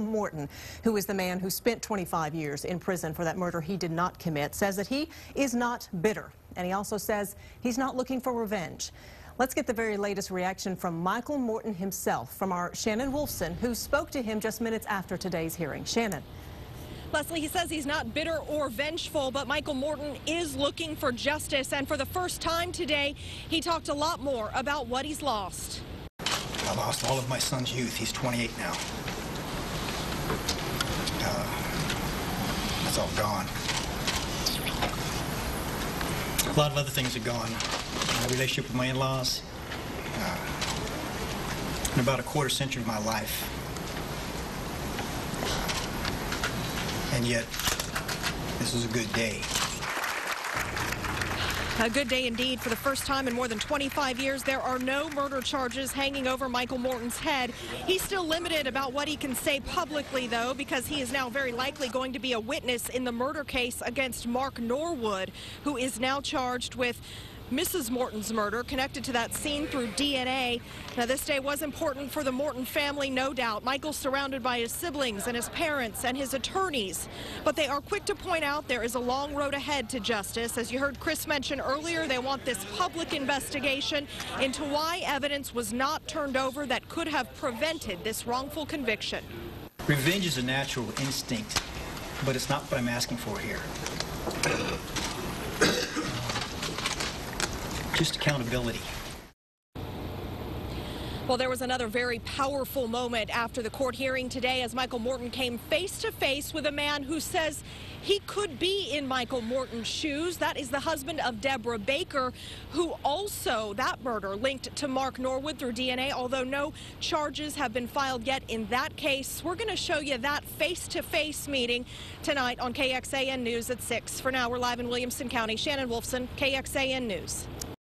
Morton, who is the man who spent 25 years in prison for that murder he did not commit, says that he is not bitter. And he also says he's not looking for revenge. Let's get the very latest reaction from Michael Morton himself, from our Shannon Wolfson, who spoke to him just minutes after today's hearing. Shannon. Leslie, he says he's not bitter or vengeful, but Michael Morton is looking for justice. And for the first time today, he talked a lot more about what he's lost. I lost all of my son's youth. He's 28 now. Uh, that's all gone. A lot of other things are gone. My relationship with my in-laws. Uh, in about a quarter century of my life. And yet, this is a good day. A good day indeed. For the first time in more than 25 years, there are no murder charges hanging over Michael Morton's head. He's still limited about what he can say publicly, though, because he is now very likely going to be a witness in the murder case against Mark Norwood, who is now charged with Mrs. Morton's murder connected to that scene through DNA. Now, this day was important for the Morton family, no doubt. Michael's surrounded by his siblings and his parents and his attorneys. But they are quick to point out there is a long road ahead to justice. As you heard Chris mention earlier, they want this public investigation into why evidence was not turned over that could have prevented this wrongful conviction. Revenge is a natural instinct, but it's not what I'm asking for here. Just accountability. Well, there was another very powerful moment after the court hearing today as Michael Morton came face to face with a man who says he could be in Michael Morton's shoes. That is the husband of Debra Baker, who also, that murder linked to Mark Norwood through DNA, although no charges have been filed yet in that case. We're going to show you that face-to-face meeting tonight on KXAN News at 6. For now, we're live in Williamson County. Shannon Wolfson, KXAN News.